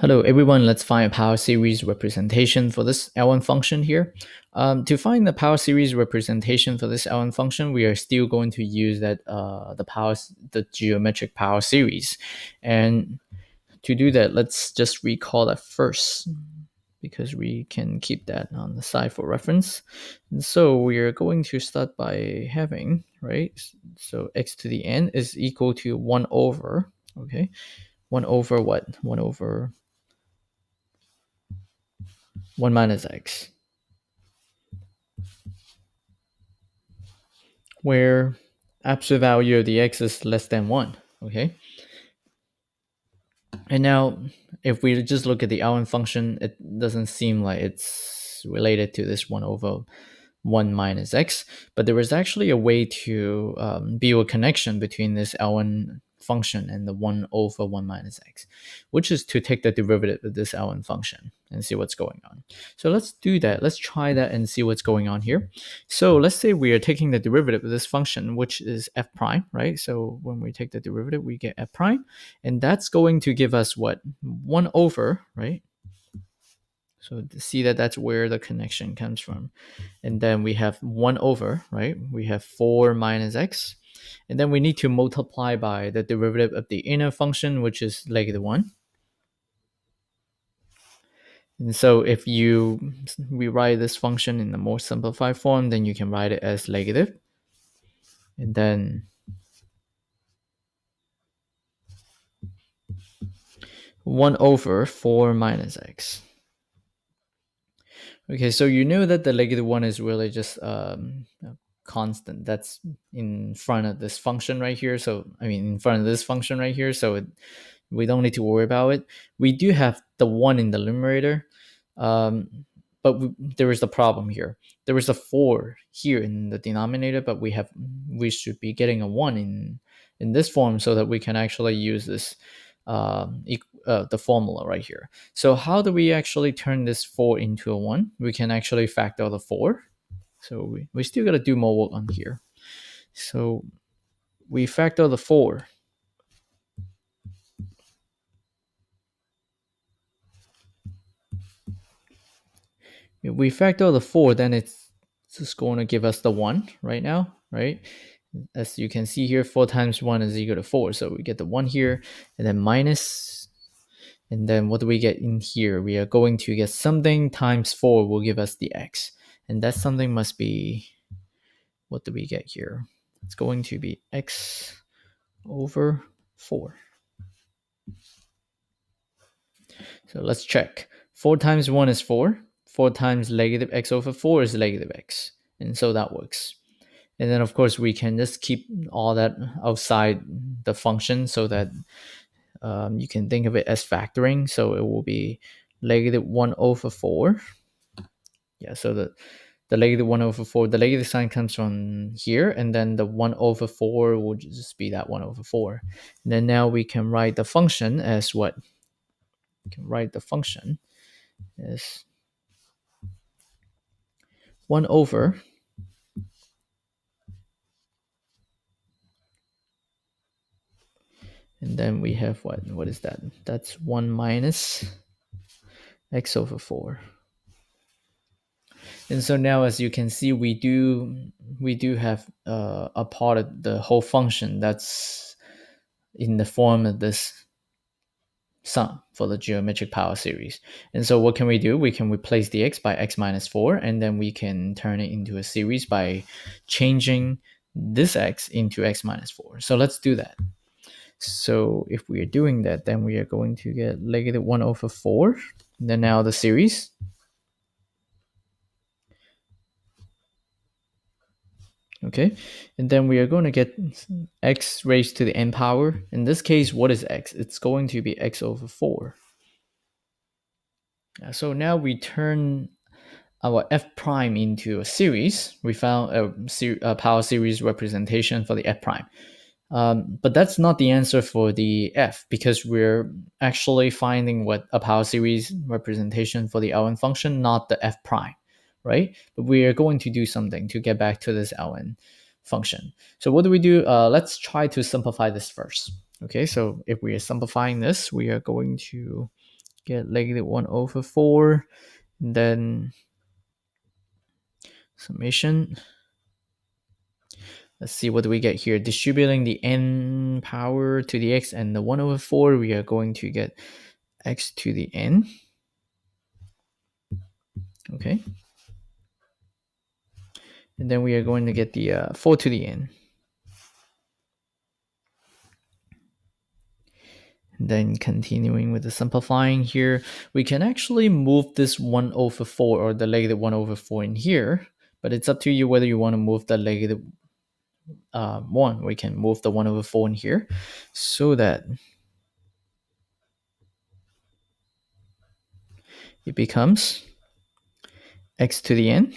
Hello everyone, let's find a power series representation for this ln function here. Um, to find the power series representation for this ln function, we are still going to use that uh, the power, the geometric power series. And to do that, let's just recall that first because we can keep that on the side for reference. And so we are going to start by having, right? So x to the n is equal to 1 over, okay? 1 over what? 1 over 1 minus x. Where absolute value of the x is less than 1, okay? And now, if we just look at the ln function, it doesn't seem like it's related to this 1 over 1 minus x, but there is actually a way to um, build a connection between this ln function and the 1 over 1 minus x, which is to take the derivative of this ln function and see what's going on. So let's do that. Let's try that and see what's going on here. So let's say we are taking the derivative of this function, which is f prime, right? So when we take the derivative, we get f prime, and that's going to give us what? 1 over, right? So see that that's where the connection comes from. And then we have 1 over, right? We have 4 minus x and then we need to multiply by the derivative of the inner function, which is negative 1. And so if you rewrite this function in a more simplified form, then you can write it as negative. And then one over four minus x. Okay, so you know that the negative one is really just um, constant that's in front of this function right here. So, I mean, in front of this function right here. So it, we don't need to worry about it. We do have the one in the numerator, um, but we, there is a problem here. There is a four here in the denominator, but we have we should be getting a one in in this form so that we can actually use this uh, uh, the formula right here. So how do we actually turn this four into a one? We can actually factor the four so we, we still got to do more work on here. So we factor the 4. If we factor the 4, then it's just going to give us the 1 right now, right? As you can see here, 4 times 1 is equal to 4. So we get the 1 here, and then minus, and then what do we get in here? We are going to get something times 4 will give us the x and that something must be what do we get here? It's going to be x over 4 so let's check. 4 times 1 is 4 4 times negative x over 4 is negative x. And so that works. And then of course we can just keep all that outside the function so that um, you can think of it as factoring. So it will be negative 1 over 4 yeah so the the negative 1 over 4 the negative sign comes from here and then the 1 over 4 will just be that 1 over 4 and then now we can write the function as what? We can write the function as 1 over and then we have what? What is that? That's 1 minus x over 4 and so now as you can see we do we do have uh, a part of the whole function that's in the form of this sum for the geometric power series. And so what can we do? We can replace the x by x minus 4 and then we can turn it into a series by changing this x into x minus 4 so let's do that. So if we are doing that then we are going to get negative 1 over 4 then now the series okay? And then we are going to get x raised to the n power. In this case what is x? It's going to be x over 4 so now we turn our f prime into a series. We found a, ser a power series representation for the f prime. Um, but that's not the answer for the f because we're actually finding what a power series representation for the ln function not the f prime right? But we are going to do something to get back to this ln function. So what do we do? Uh, let's try to simplify this first. Okay, so if we are simplifying this, we are going to get negative 1 over 4, and then summation. Let's see what do we get here. Distributing the n power to the x and the 1 over 4, we are going to get x to the n. Okay. And then we are going to get the uh, 4 to the n. And then continuing with the simplifying here, we can actually move this 1 over 4 or the negative 1 over 4 in here, but it's up to you whether you want to move the negative uh, 1. We can move the 1 over 4 in here so that it becomes x to the n.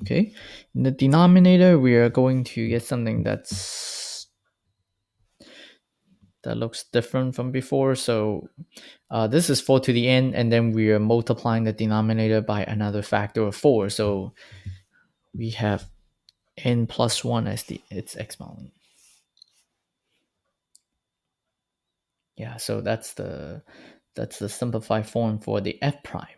Okay, in the denominator, we are going to get something that's that looks different from before. So uh, this is 4 to the n, and then we are multiplying the denominator by another factor of 4. So we have n plus 1 as the its exponent. Yeah, so that's the that's the simplified form for the f prime.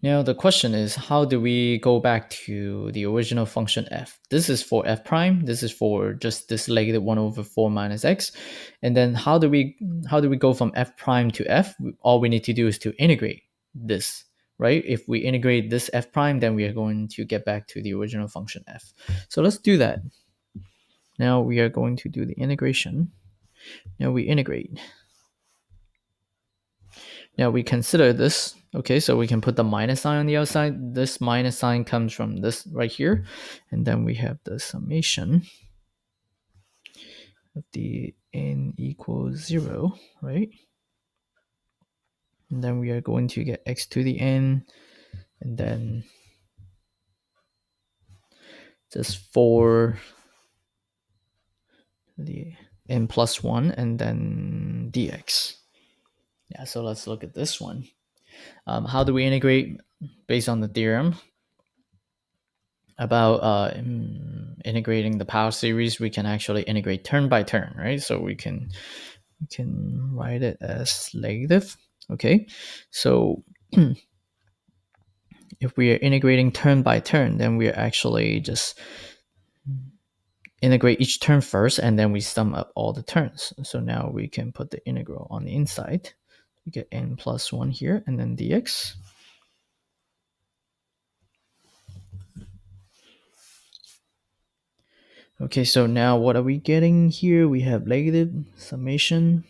Now the question is, how do we go back to the original function f? This is for f prime. This is for just this negative one over four minus x. And then how do we how do we go from f prime to f? All we need to do is to integrate this, right? If we integrate this f prime, then we are going to get back to the original function f. So let's do that. Now we are going to do the integration. Now we integrate. Now we consider this Okay, so we can put the minus sign on the outside. This minus sign comes from this right here. And then we have the summation of the n equals 0, right? And then we are going to get x to the n. And then just 4 the n plus 1 and then dx. Yeah, so let's look at this one. Um, how do we integrate based on the theorem about uh, integrating the power series? We can actually integrate term by term, right? So we can we can write it as negative. Okay, so if we are integrating term by term, then we are actually just integrate each term first and then we sum up all the terms. So now we can put the integral on the inside we get n plus 1 here and then dx. Okay, so now what are we getting here? We have negative summation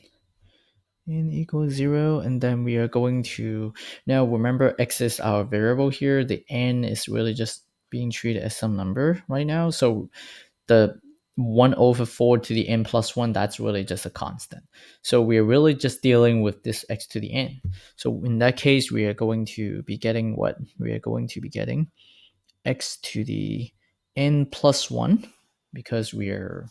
n equals 0 and then we are going to now remember x is our variable here the n is really just being treated as some number right now so the 1 over 4 to the n plus 1, that's really just a constant. So we're really just dealing with this x to the n. So in that case, we are going to be getting what? We are going to be getting x to the n plus 1 because we are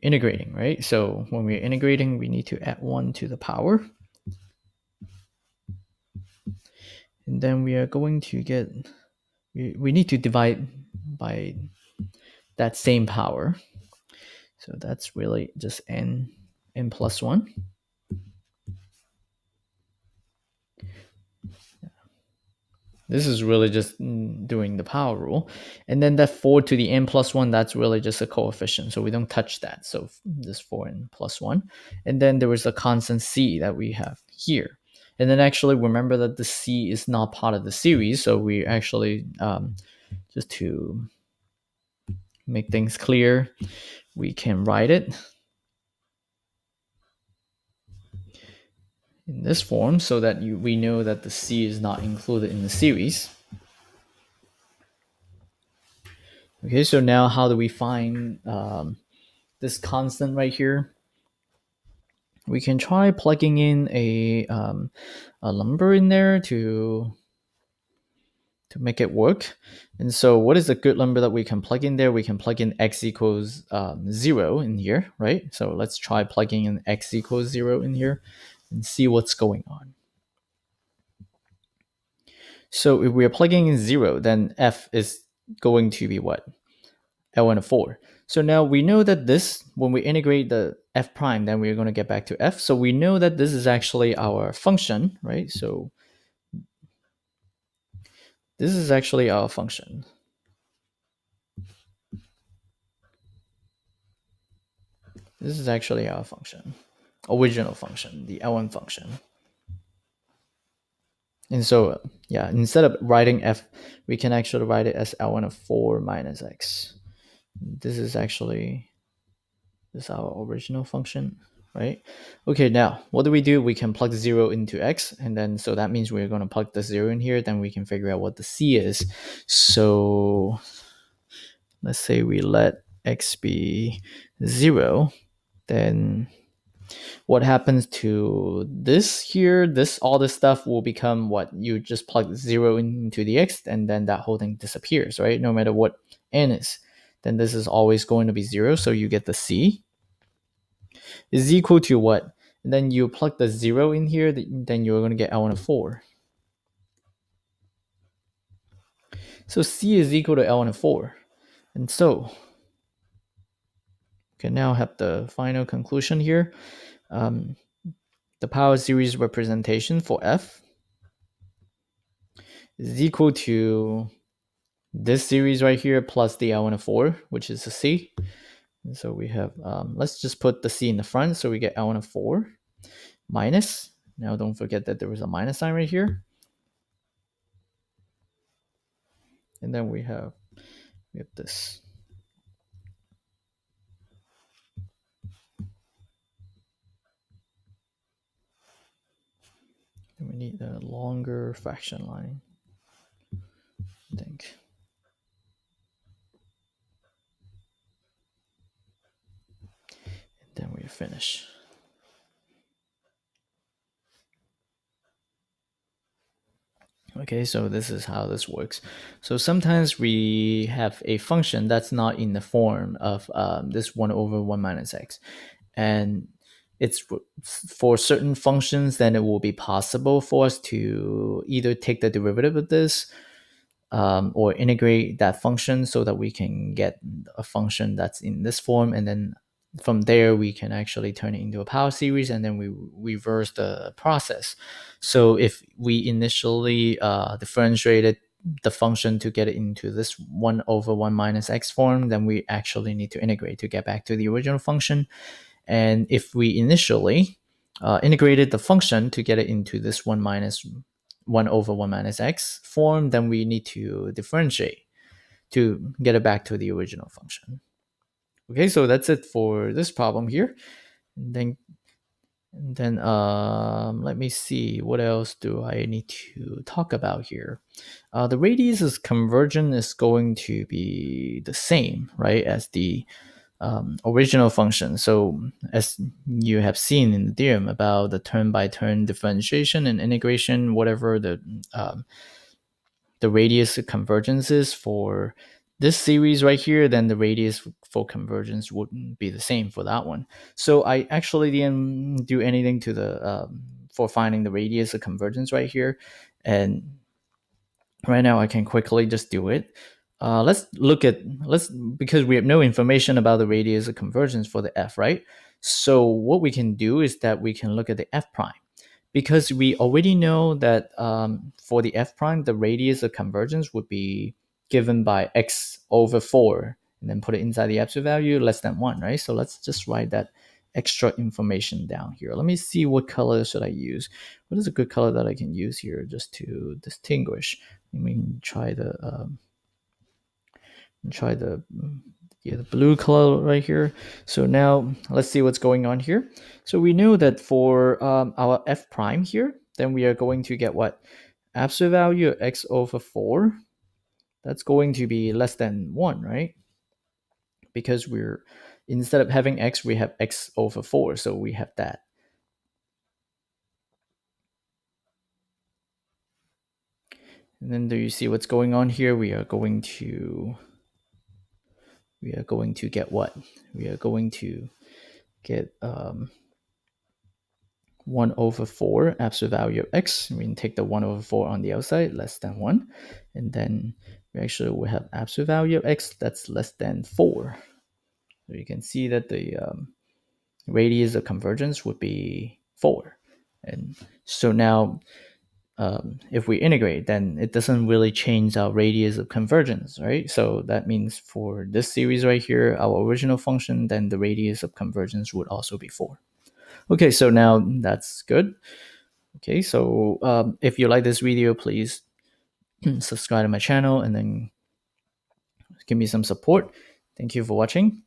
integrating, right? So when we're integrating, we need to add 1 to the power. And then we are going to get, we, we need to divide by that same power. So that's really just n n plus 1. This is really just doing the power rule. And then that 4 to the n plus 1, that's really just a coefficient. So we don't touch that. So this 4n plus 1. And then there was a constant c that we have here. And then actually remember that the c is not part of the series. So we actually, um, just to make things clear, we can write it in this form so that you, we know that the C is not included in the series. Okay, so now how do we find um, this constant right here? We can try plugging in a, um, a number in there to to make it work. And so what is a good number that we can plug in there? We can plug in x equals um, 0 in here, right? So let's try plugging in x equals 0 in here and see what's going on. So if we are plugging in 0, then f is going to be what? ln of 4. So now we know that this, when we integrate the f prime, then we're going to get back to f. So we know that this is actually our function, right? So this is actually our function. This is actually our function, original function, the Ln function. And so, yeah, instead of writing f, we can actually write it as Ln of 4 minus x. This is actually this is our original function, right? Okay, now what do we do? We can plug 0 into x, and then so that means we're going to plug the 0 in here, then we can figure out what the c is. So let's say we let x be 0, then what happens to this here this all this stuff will become what you just plug zero into the x and then that whole thing disappears right no matter what n is then this is always going to be zero so you get the c is equal to what and then you plug the zero in here then you're going to get ln of 4 so c is equal to ln of 4 and so we can now have the final conclusion here. Um, the power series representation for f is equal to this series right here plus the ln of 4, which is the c. And so we have, um, let's just put the c in the front, so we get ln of 4 minus, now don't forget that there was a minus sign right here. And then we have, we have this And we need a longer fraction line, I think. Then we finish. Okay, so this is how this works. So sometimes we have a function that's not in the form of um, this 1 over 1 minus x. And it's for certain functions, then it will be possible for us to either take the derivative of this um, or integrate that function so that we can get a function that's in this form. And then from there, we can actually turn it into a power series and then we reverse the process. So if we initially uh, differentiated the function to get it into this 1 over 1 minus x form, then we actually need to integrate to get back to the original function. And if we initially uh, integrated the function to get it into this 1 minus 1 over 1 minus x form, then we need to differentiate to get it back to the original function. Okay, so that's it for this problem here. And then, and then um, let me see, what else do I need to talk about here? Uh, the radius is convergent is going to be the same, right, as the um, original function. So as you have seen in the theorem about the term-by-term differentiation and integration, whatever the um, the radius convergence is for this series right here, then the radius for convergence wouldn't be the same for that one. So I actually didn't do anything to the um, for finding the radius of convergence right here, and right now I can quickly just do it. Uh, let's look at let's because we have no information about the radius of convergence for the f, right? So what we can do is that we can look at the f prime because we already know that um, for the f prime, the radius of convergence would be given by x over 4 and then put it inside the absolute value less than 1, right? So let's just write that extra information down here. Let me see what color should I use. What is a good color that I can use here just to distinguish? Let me try the um, try the yeah, the blue color right here. So now let's see what's going on here. So we know that for um, our f prime here, then we are going to get what? Absolute value of x over 4. That's going to be less than 1, right? Because we're, instead of having x, we have x over 4. So we have that. And then do you see what's going on here? We are going to we are going to get what? We are going to get um, 1 over 4 absolute value of x. We can take the 1 over 4 on the outside, less than 1. And then we actually we have absolute value of x that's less than 4. So you can see that the um, radius of convergence would be 4. And so now um, if we integrate, then it doesn't really change our radius of convergence, right? So that means for this series right here, our original function, then the radius of convergence would also be 4. Okay, so now that's good. Okay, so um, if you like this video, please subscribe to my channel and then give me some support. Thank you for watching.